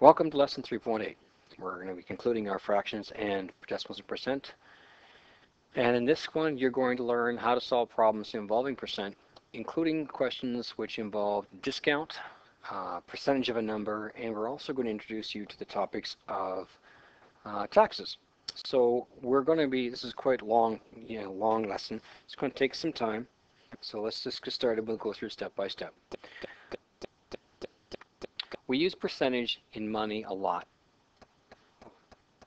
Welcome to lesson 3.8. We're going to be concluding our fractions and decimals and percent. And in this one, you're going to learn how to solve problems involving percent, including questions which involve discount, uh, percentage of a number, and we're also going to introduce you to the topics of uh, taxes. So we're going to be, this is quite long, you know, long lesson. It's going to take some time. So let's just get started. We'll go through step by step. We use percentage in money a lot.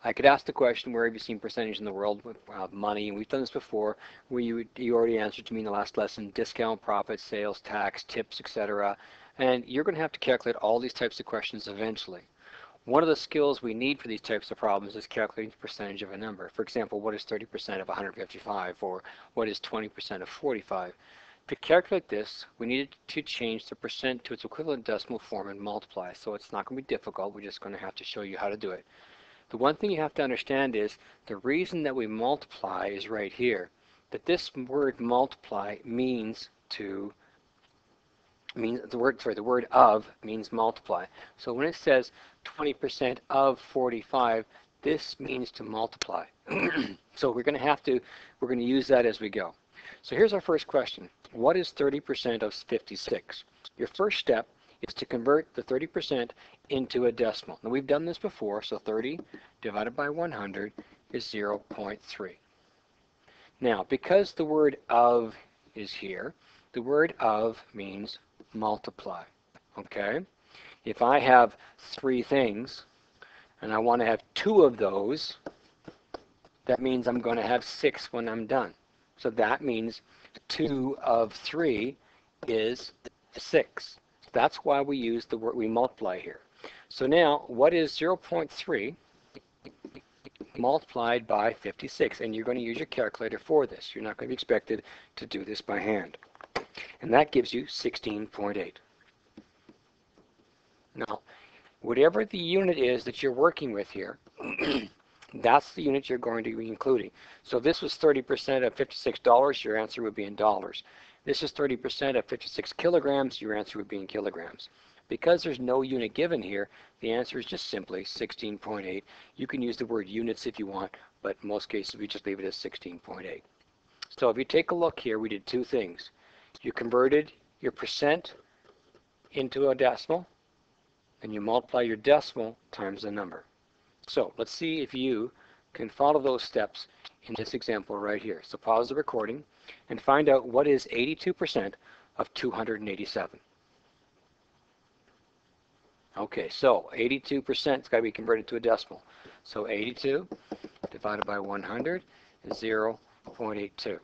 I could ask the question, where have you seen percentage in the world uh, money? And we've done this before, where you, you already answered to me in the last lesson, discount, profit, sales, tax, tips, etc. And you're going to have to calculate all these types of questions eventually. One of the skills we need for these types of problems is calculating the percentage of a number. For example, what is 30% of 155 or what is 20% of 45? To calculate this, we needed to change the percent to its equivalent decimal form and multiply. So it's not going to be difficult. We're just going to have to show you how to do it. The one thing you have to understand is the reason that we multiply is right here. That this word multiply means to means the word sorry the word of means multiply. So when it says 20% of 45, this means to multiply. so we're going to have to we're going to use that as we go. So here's our first question. What is 30% of 56? Your first step is to convert the 30% into a decimal. Now we've done this before, so 30 divided by 100 is 0.3. Now, because the word of is here, the word of means multiply. Okay? If I have three things, and I want to have two of those, that means I'm going to have six when I'm done. So that means 2 of 3 is 6. That's why we use the word, we multiply here. So now, what is 0.3 multiplied by 56? And you're going to use your calculator for this. You're not going to be expected to do this by hand. And that gives you 16.8. Now, whatever the unit is that you're working with here, That's the unit you're going to be including. So this was 30% of $56, your answer would be in dollars. This is 30% of 56 kilograms, your answer would be in kilograms. Because there's no unit given here, the answer is just simply 16.8. You can use the word units if you want, but in most cases we just leave it as 16.8. So if you take a look here, we did two things. You converted your percent into a decimal, and you multiply your decimal times the number. So let's see if you can follow those steps in this example right here. So pause the recording and find out what is 82% of 287. Okay, so 82% has got to be converted to a decimal. So 82 divided by 100 is 0.82.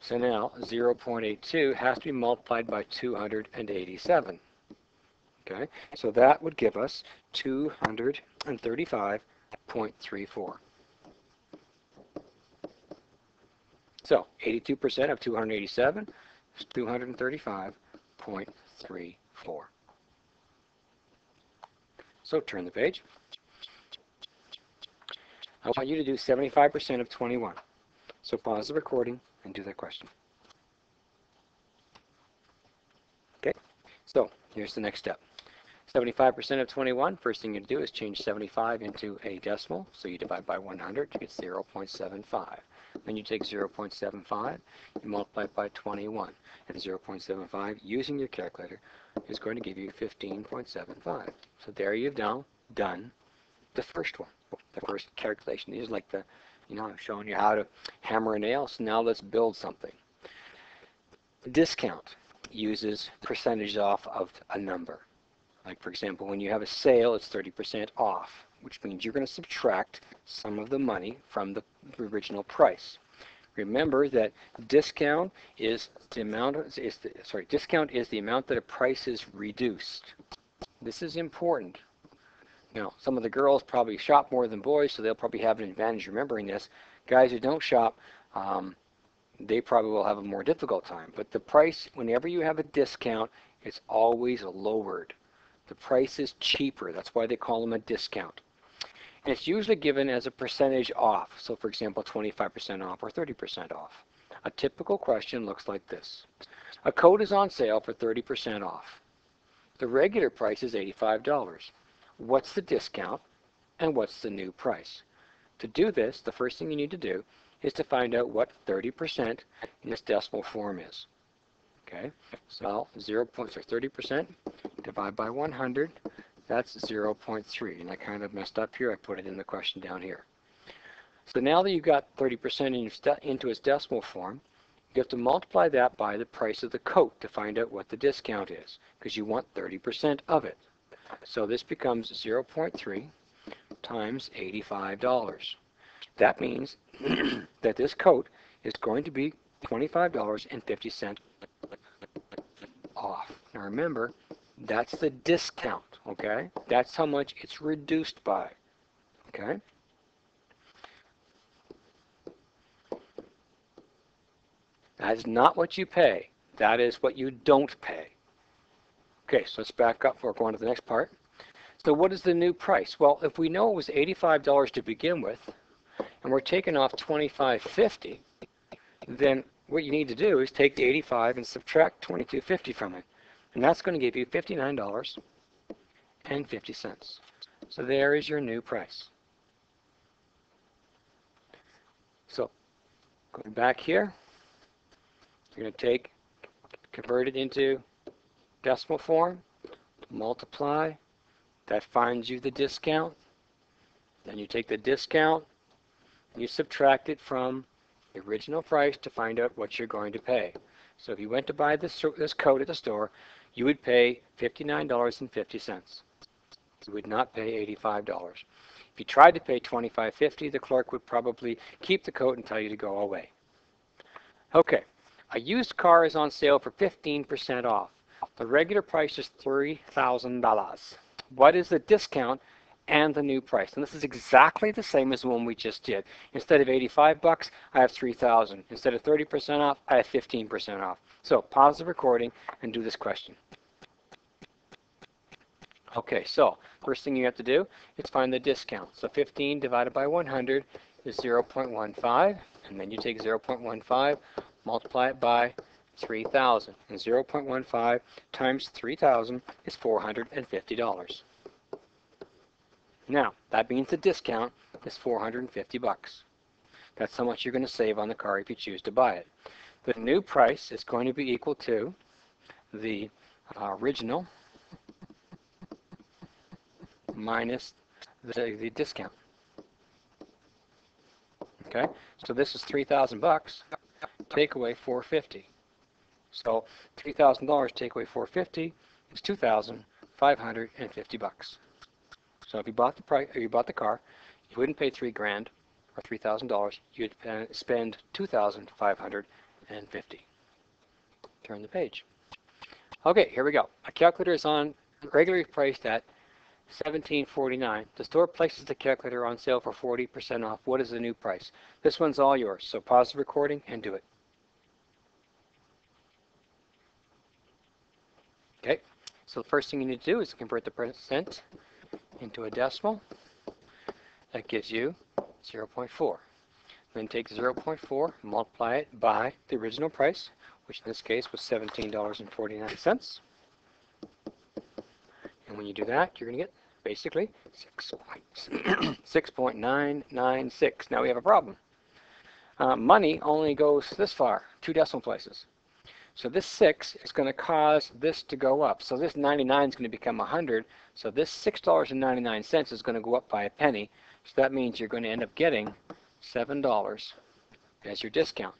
So now 0.82 has to be multiplied by 287. Okay, so that would give us 235 0.34. So 82% of 287 is 235.34. So turn the page. I want you to do 75% of 21. So pause the recording and do that question. Okay, so here's the next step. 75% of 21, first thing you do is change 75 into a decimal. So you divide by 100, you get 0.75. Then you take 0.75, you multiply it by 21. And 0.75, using your calculator, is going to give you 15.75. So there you've now done the first one, the first calculation. Are like the, you know, I'm showing you how to hammer a nail. So now let's build something. Discount uses percentage off of a number. Like for example, when you have a sale, it's 30% off, which means you're going to subtract some of the money from the original price. Remember that discount is the amount is the, sorry, discount is the amount that a price is reduced. This is important. Now, some of the girls probably shop more than boys, so they'll probably have an advantage remembering this. Guys who don't shop, um, they probably will have a more difficult time. But the price, whenever you have a discount, it's always lowered. The price is cheaper. That's why they call them a discount. And it's usually given as a percentage off. So for example, 25% off or 30% off. A typical question looks like this. A coat is on sale for 30% off. The regular price is $85. what's the discount and what's the new price. To do this, the first thing you need to do is to find out what 30% in this decimal form is. Okay, so 0. so 30% divided by 100, that's 0.3. And I kind of messed up here. I put it in the question down here. So now that you've got 30% in into its decimal form, you have to multiply that by the price of the coat to find out what the discount is, because you want 30% of it. So this becomes 0.3 times $85. That means that this coat is going to be $25.50 off. Now remember, that's the discount, okay? That's how much it's reduced by, okay? That is not what you pay. That is what you don't pay. Okay, so let's back up. We're going to the next part. So what is the new price? Well, if we know it was $85 to begin with, and we're taking off $25.50, then what you need to do is take the 85 and subtract 22.50 from it. And that's going to give you $59.50. So there is your new price. So going back here, you're going to take, convert it into decimal form, multiply, that finds you the discount. Then you take the discount, you subtract it from the original price to find out what you're going to pay. So if you went to buy this, this coat at the store, you would pay $59.50. You would not pay $85. If you tried to pay $25.50, the clerk would probably keep the coat and tell you to go away. Okay, a used car is on sale for 15% off. The regular price is $3,000. What is the discount and the new price. And this is exactly the same as the one we just did. Instead of 85 bucks, I have 3,000. Instead of 30% off, I have 15% off. So pause the recording and do this question. Okay, so first thing you have to do is find the discount. So 15 divided by 100 is 0.15, and then you take 0.15, multiply it by 3,000, and 0.15 times 3,000 is $450. Now, that means the discount is 450 bucks. That's how much you're going to save on the car if you choose to buy it. The new price is going to be equal to the uh, original minus the, the discount. Okay, so this is 3,000 bucks. Take away 450. So $3,000 take away 450 is 2,550 bucks. So if you bought the price, you bought the car, you wouldn't pay three grand or three thousand dollars. You'd spend two thousand five hundred and fifty. Turn the page. Okay, here we go. A calculator is on regularly priced at seventeen forty nine. The store places the calculator on sale for forty percent off. What is the new price? This one's all yours. So pause the recording and do it. Okay. So the first thing you need to do is convert the percent into a decimal. That gives you 0.4. Then take 0.4, multiply it by the original price, which in this case was $17.49. And when you do that, you're going to get basically 6.996. now we have a problem. Uh, money only goes this far, two decimal places. So this 6 is going to cause this to go up. So this 99 is going to become 100. So this $6.99 is going to go up by a penny. So that means you're going to end up getting $7 as your discount.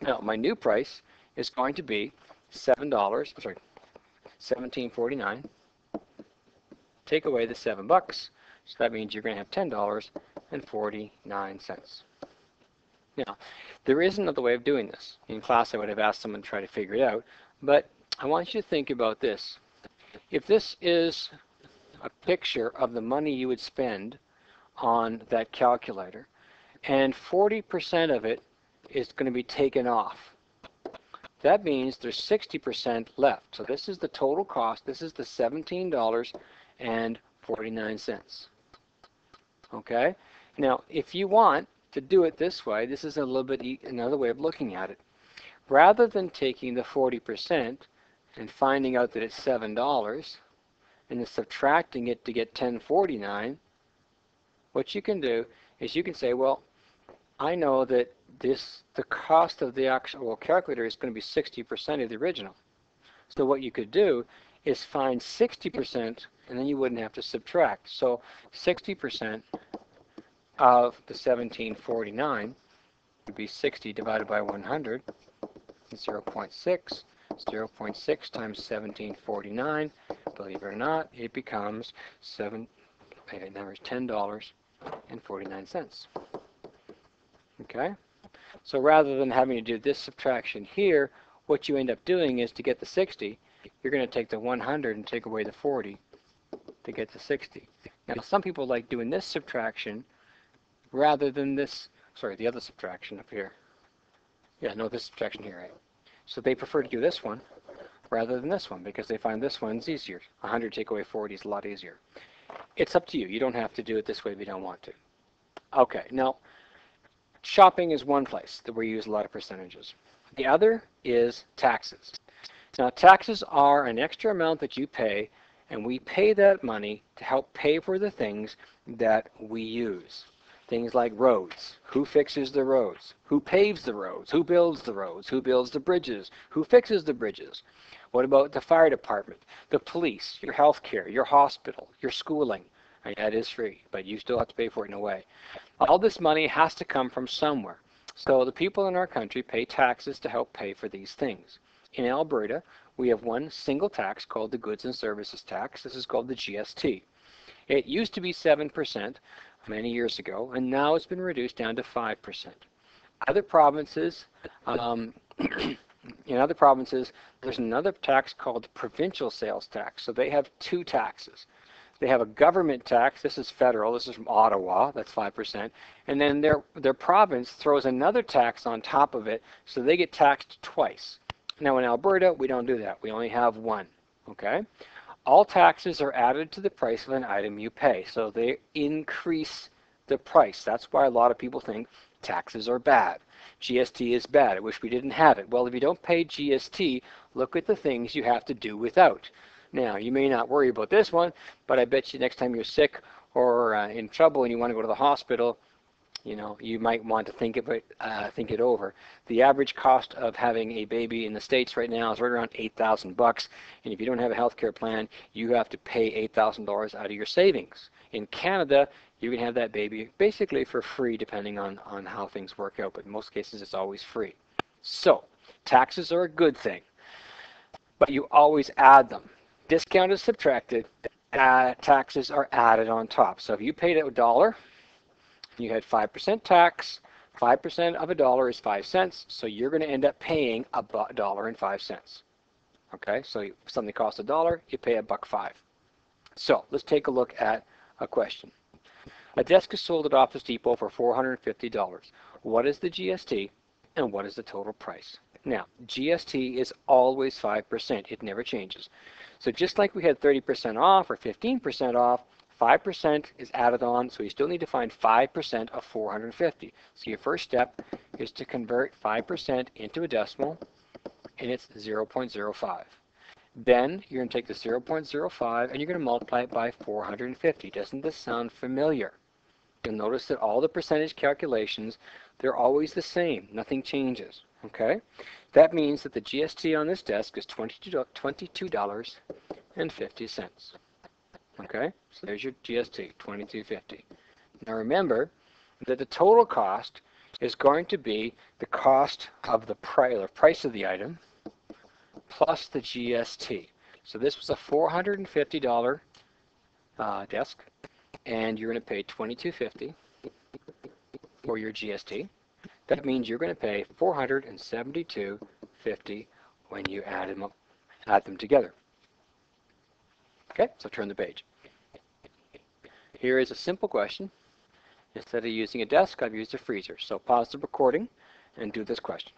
Now, my new price is going to be $7, sorry, 17.49. Take away the 7 bucks. So that means you're going to have $10.49. Now, there is another way of doing this. In class, I would have asked someone to try to figure it out, but I want you to think about this. If this is a picture of the money you would spend on that calculator, and 40% of it is going to be taken off, that means there's 60% left. So this is the total cost. This is the $17.49. Okay? Now, if you want, to do it this way, this is a little bit another way of looking at it. Rather than taking the 40% and finding out that it's $7 and then subtracting it to get 1049, what you can do is you can say, well, I know that this the cost of the actual calculator is going to be 60% of the original. So what you could do is find 60% and then you wouldn't have to subtract. So 60% of the 1749 would be 60 divided by 100, 0 0.6. 0 0.6 times 1749, believe it or not, it becomes seven, number $10.49. Okay? So rather than having to do this subtraction here, what you end up doing is to get the 60, you're going to take the 100 and take away the 40 to get the 60. Now some people like doing this subtraction rather than this, sorry, the other subtraction up here. Yeah, no, this subtraction here, right? So they prefer to do this one rather than this one because they find this one's easier. 100 take away 40 is a lot easier. It's up to you. You don't have to do it this way if you don't want to. Okay, now shopping is one place that we use a lot of percentages. The other is taxes. Now taxes are an extra amount that you pay and we pay that money to help pay for the things that we use. Things like roads. Who fixes the roads? Who paves the roads? Who builds the roads? Who builds the bridges? Who fixes the bridges? What about the fire department, the police, your health care, your hospital, your schooling? that is free, but you still have to pay for it in a way. All this money has to come from somewhere. So the people in our country pay taxes to help pay for these things. In Alberta, we have one single tax called the Goods and Services Tax. This is called the GST. It used to be 7%, many years ago, and now it's been reduced down to 5%. Other provinces, um, in other provinces, there's another tax called provincial sales tax. So they have two taxes. They have a government tax. This is federal. This is from Ottawa. That's 5%. And then their, their province throws another tax on top of it, so they get taxed twice. Now in Alberta, we don't do that. We only have one. Okay? All taxes are added to the price of an item you pay. So they increase the price. That's why a lot of people think taxes are bad. GST is bad. I wish we didn't have it. Well, if you don't pay GST, look at the things you have to do without. Now, you may not worry about this one, but I bet you next time you're sick or uh, in trouble and you want to go to the hospital, you know, you might want to think of it, uh, think it over. The average cost of having a baby in the states right now is right around eight thousand bucks, and if you don't have a health care plan, you have to pay eight thousand dollars out of your savings. In Canada, you can have that baby basically for free, depending on on how things work out. But in most cases, it's always free. So taxes are a good thing, but you always add them. Discount is subtracted. Uh, taxes are added on top. So if you paid a dollar you had 5% tax. 5% of a dollar is 5 cents, so you're going to end up paying a dollar and 5 cents. Okay, so something costs a dollar, you pay a buck 5. So let's take a look at a question. A desk is sold at Office Depot for $450. What is the GST and what is the total price? Now, GST is always 5%. It never changes. So just like we had 30% off or 15% off, 5% is added on, so you still need to find 5% of 450. So your first step is to convert 5% into a decimal, and it's 0.05. Then you're going to take the 0.05 and you're going to multiply it by 450. Doesn't this sound familiar? You'll notice that all the percentage calculations, they're always the same. Nothing changes. Okay? That means that the GST on this desk is $22.50. Okay, so there's your GST, 2250. Now remember that the total cost is going to be the cost of the price, price of the item plus the GST. So this was a $450 uh, desk, and you're going to pay 2250 for your GST. That means you're going to pay 472.50 when you add them up, add them together. Okay, so turn the page. Here is a simple question. Instead of using a desk, I've used a freezer. So pause the recording and do this question.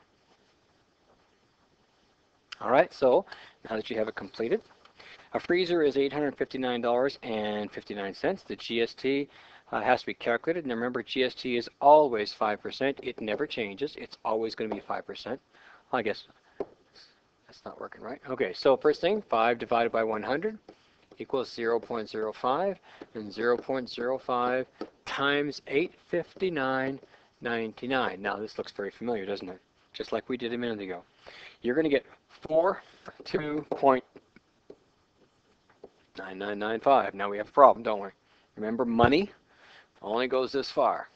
All right, so now that you have it completed, a freezer is $859.59. The GST uh, has to be calculated. And remember, GST is always 5%. It never changes. It's always going to be 5%. I guess that's not working right. Okay, so first thing, 5 divided by 100 equals 0.05 and 0.05 times 859.99. Now this looks very familiar, doesn't it? Just like we did a minute ago. You're going to get 42.9995. Now we have a problem, don't we? Remember, money only goes this far.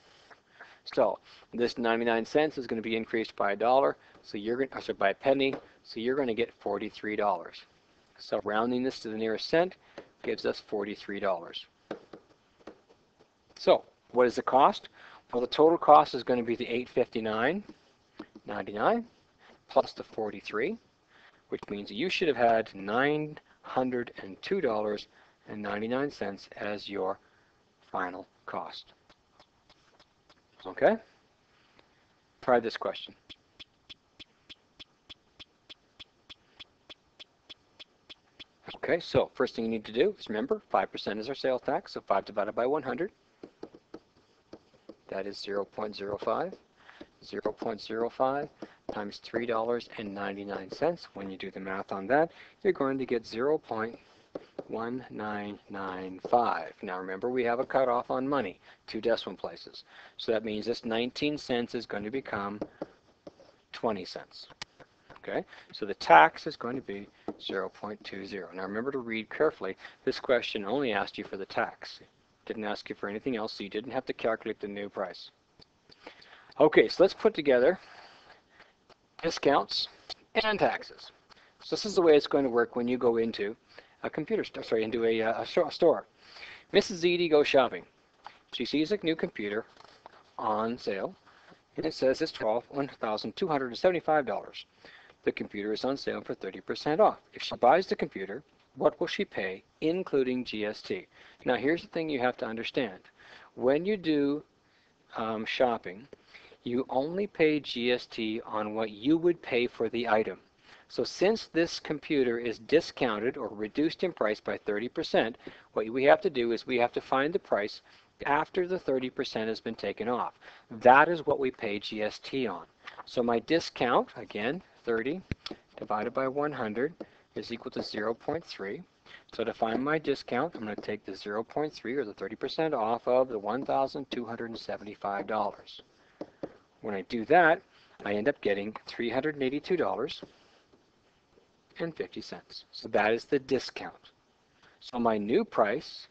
So this 99 cents is going to be increased by a dollar, so you're going to, sorry, by a penny, so you're going to get $43. So rounding this to the nearest cent gives us $43. So what is the cost? Well, the total cost is going to be the 859.99 plus the 43, which means you should have had $902.99 as your final cost. Okay? Try this question. Okay, so first thing you need to do is remember 5% is our sales tax, so 5 divided by 100. That is 0 0.05. 0 0.05 times $3.99. When you do the math on that, you're going to get 0. 1995. Now remember we have a cutoff on money, two decimal places. So that means this 19 cents is going to become 20 cents. Okay, so the tax is going to be 0.20. Now remember to read carefully. This question only asked you for the tax. It didn't ask you for anything else, so you didn't have to calculate the new price. Okay, so let's put together discounts and taxes. So this is the way it's going to work when you go into a computer store, sorry, into a, uh, a store. Mrs. Edey goes shopping. She sees a new computer on sale, and it says it's $12,275. The computer is on sale for 30% off. If she buys the computer, what will she pay, including GST? Now, here's the thing you have to understand. When you do um, shopping, you only pay GST on what you would pay for the item. So since this computer is discounted or reduced in price by 30%, what we have to do is we have to find the price after the 30% has been taken off. That is what we pay GST on. So my discount, again, 30 divided by 100 is equal to 0.3. So to find my discount, I'm going to take the 0.3 or the 30% off of the $1,275. When I do that, I end up getting $382 and 50 cents. So that is the discount. So my new price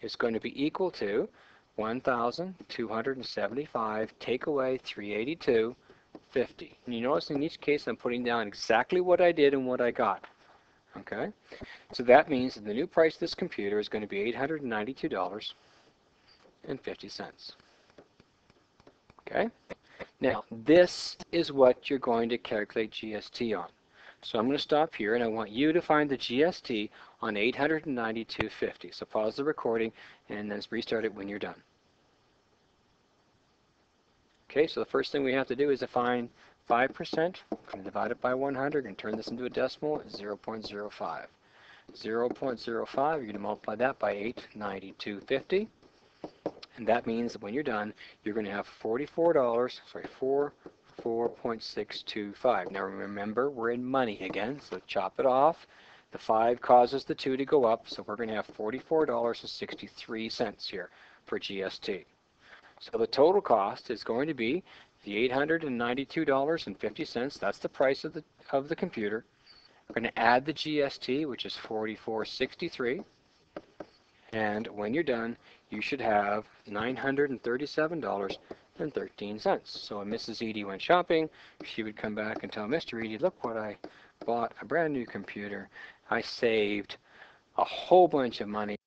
is going to be equal to 1,275 take away 382 50. And you notice in each case I'm putting down exactly what I did and what I got. Okay? So that means that the new price of this computer is going to be $892 and 50 cents. Okay? Now, this is what you're going to calculate GST on. So I'm going to stop here and I want you to find the GST on 892.50. So pause the recording and then restart it when you're done. Okay, so the first thing we have to do is to find 5%. I'm going to divide it by 100 and turn this into a decimal, 0.05. 0.05, you're going to multiply that by 892.50. And that means that when you're done, you're going to have $44, sorry, 4 4.625. Now remember, we're in money again, so chop it off. The 5 causes the 2 to go up, so we're going to have $44.63 here for GST. So the total cost is going to be the $892.50. That's the price of the, of the computer. We're going to add the GST, which is $44.63. And when you're done, you should have $937 and 13 cents. So when Mrs. Edey went shopping, she would come back and tell Mr. Edey, look what I bought, a brand new computer. I saved a whole bunch of money.